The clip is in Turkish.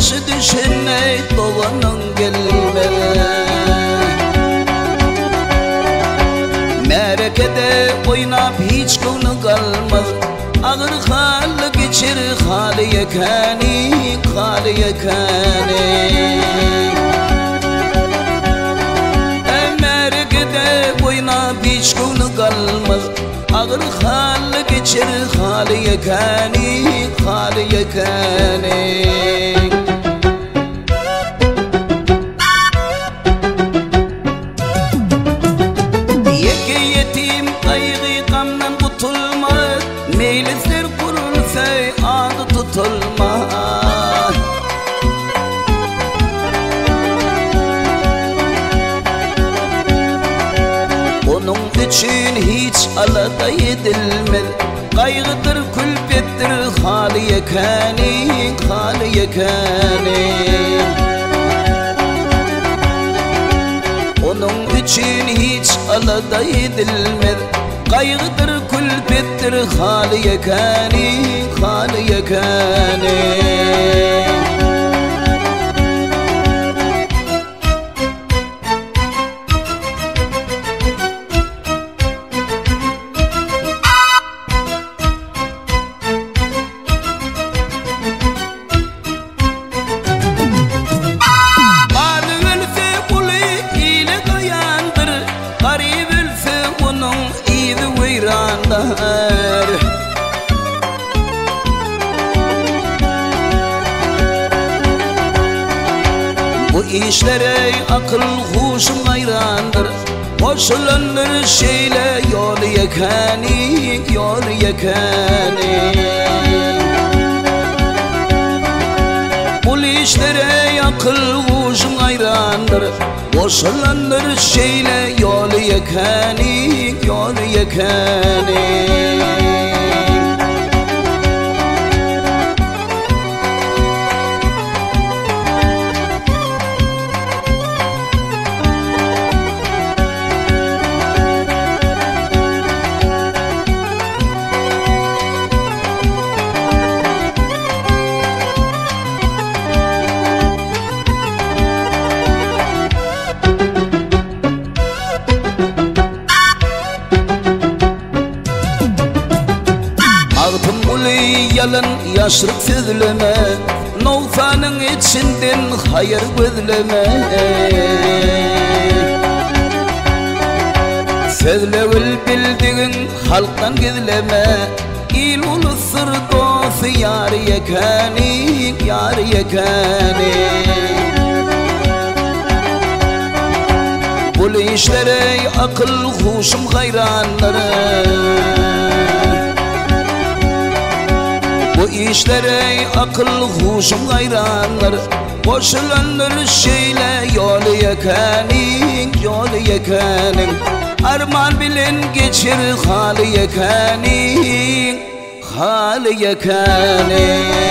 başı düşene dovanın gelmez Merekede oynap hiç konu kalmaz. Ağır halı geçir hali yekani Hali yekani Merekede oynap hiç konu kalmaz. Ağır halı geçir hali yekani Hali yekani için hiç alada edilmez Kaygıdır külfettir hali yekani Hali yekani Onun için hiç alada edilmez Kaygıdır külfettir hali yekani Hali yekani Bu işlere akıl huşum hayrandır. Koşulanır şeyle yol yekani, yol yekani Bu işlere akıl huşum hayrandır. Koşulanır şeyle yol yekani, yol yekani yalın yaşrık sözleme Novfanın içinden hayır gözleme. Sözlevül bildiğin halktan gizleme İl ulu sır dostu yar yekani, yar yekani Bu işlere akıl huşum hayranları Bu işlere akıl huşum hayranlar Koşulanır şeyle yolu yekanin Yolu yekanin Arman bilin geçir hali yekanin Hali yekanin